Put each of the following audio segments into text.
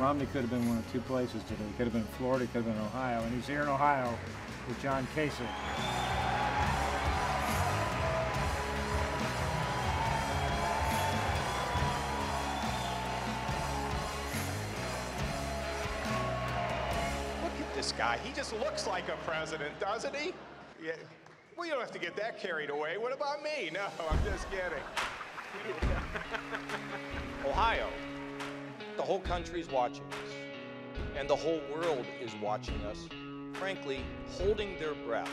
Romney could have been one of two places today. Could have been Florida, could have been Ohio, and he's here in Ohio with John Kasich. Look at this guy. He just looks like a president, doesn't he? Yeah. Well, you don't have to get that carried away. What about me? No, I'm just kidding. Ohio, the whole country is watching us, and the whole world is watching us, frankly, holding their breath.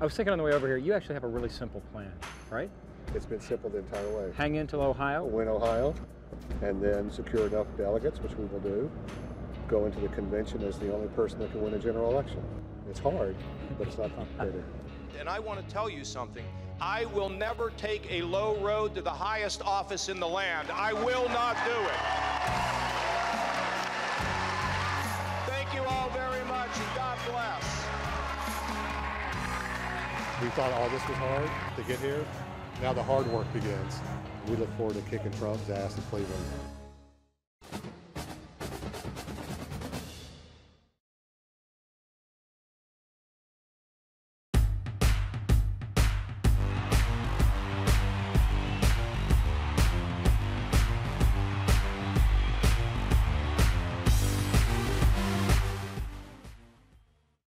I was thinking on the way over here, you actually have a really simple plan, right? It's been simple the entire way. Hang in till Ohio. Win Ohio, and then secure enough delegates, which we will do. Go into the convention as the only person that can win a general election. It's hard, but it's not complicated. And I want to tell you something. I will never take a low road to the highest office in the land. I will not do it. Thank you all very much, and God bless. We thought all this was hard to get here. Now the hard work begins. We look forward to kicking Trump's ass in Cleveland.